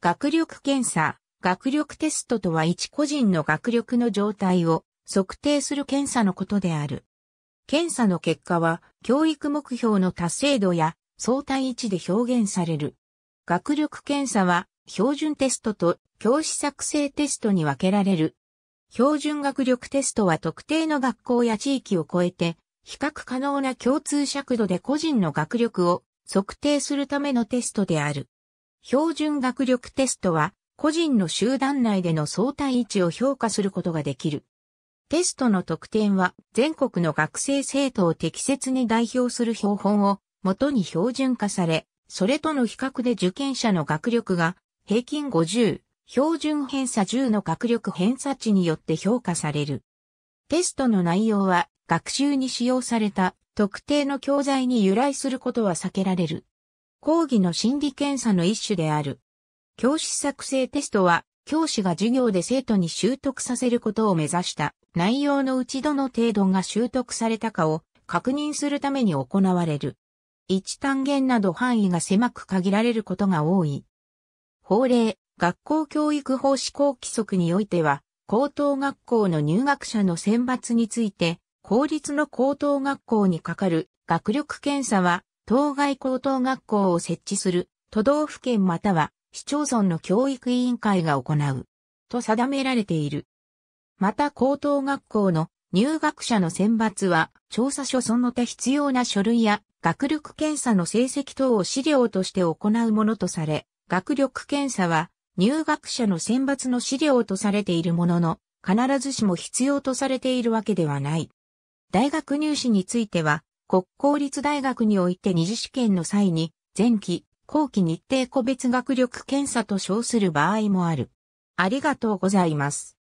学力検査、学力テストとは一個人の学力の状態を測定する検査のことである。検査の結果は、教育目標の達成度や相対位置で表現される。学力検査は、標準テストと教師作成テストに分けられる。標準学力テストは特定の学校や地域を超えて、比較可能な共通尺度で個人の学力を測定するためのテストである。標準学力テストは、個人の集団内での相対位置を評価することができる。テストの得点は、全国の学生生徒を適切に代表する標本を元に標準化され、それとの比較で受験者の学力が平均50、標準偏差10の学力偏差値によって評価される。テストの内容は学習に使用された特定の教材に由来することは避けられる。講義の心理検査の一種である。教師作成テストは教師が授業で生徒に習得させることを目指した内容のうちどの程度が習得されたかを確認するために行われる。一単元など範囲が狭く限られることが多い。法令、学校教育法施行規則においては、高等学校の入学者の選抜について、公立の高等学校にかかる学力検査は、当該高等学校を設置する都道府県または市町村の教育委員会が行う、と定められている。また高等学校の入学者の選抜は、調査書その他必要な書類や学力検査の成績等を資料として行うものとされ、学力検査は入学者の選抜の資料とされているものの、必ずしも必要とされているわけではない。大学入試については、国公立大学において二次試験の際に、前期、後期日程個別学力検査と称する場合もある。ありがとうございます。